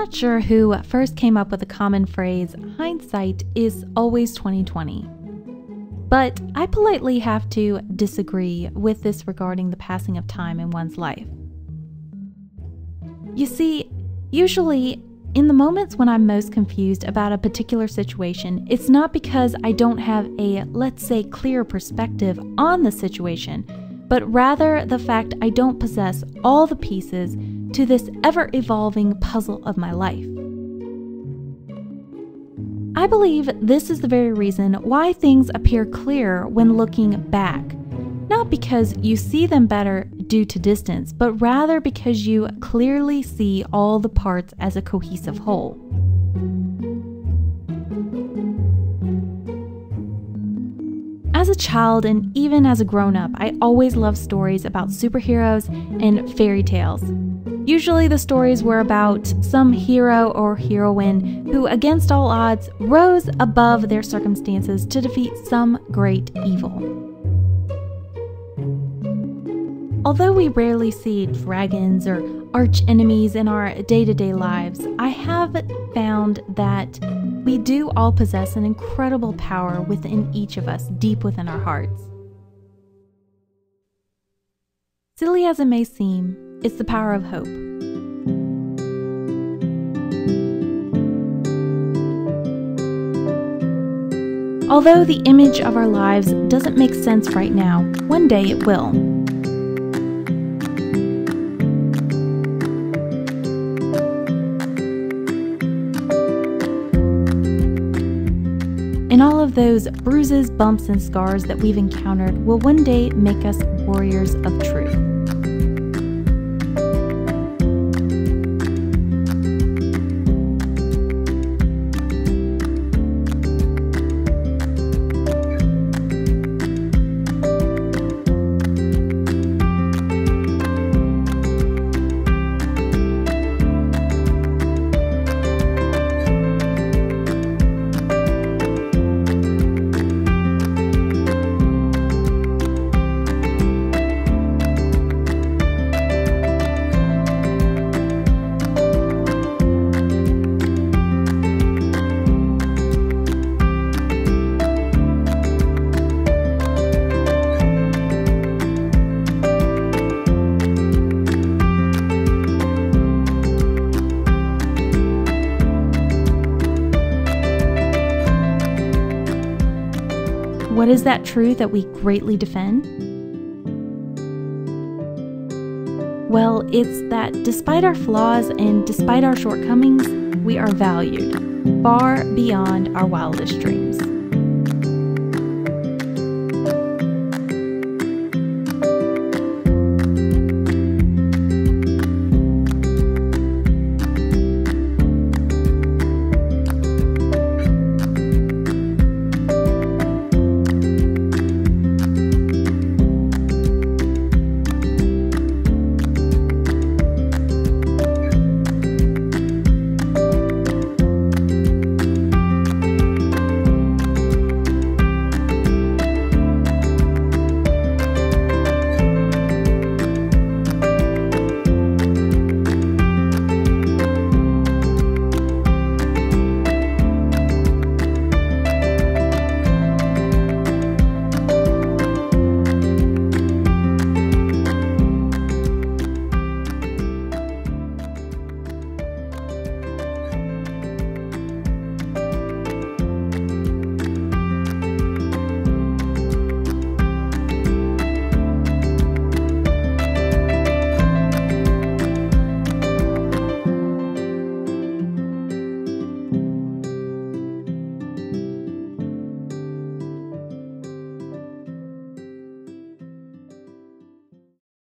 not sure who first came up with the common phrase, hindsight is always 2020. But I politely have to disagree with this regarding the passing of time in one's life. You see, usually in the moments when I'm most confused about a particular situation, it's not because I don't have a, let's say, clear perspective on the situation, but rather the fact I don't possess all the pieces to this ever evolving puzzle of my life. I believe this is the very reason why things appear clearer when looking back. Not because you see them better due to distance, but rather because you clearly see all the parts as a cohesive whole. As a child and even as a grown up, I always loved stories about superheroes and fairy tales. Usually, the stories were about some hero or heroine who, against all odds, rose above their circumstances to defeat some great evil. Although we rarely see dragons or arch enemies in our day to day lives, I have found that we do all possess an incredible power within each of us, deep within our hearts. Silly as it may seem, it's the power of hope. Although the image of our lives doesn't make sense right now, one day it will. And all of those bruises, bumps, and scars that we've encountered will one day make us warriors of truth. What is that truth that we greatly defend? Well, it's that despite our flaws and despite our shortcomings, we are valued far beyond our wildest dreams.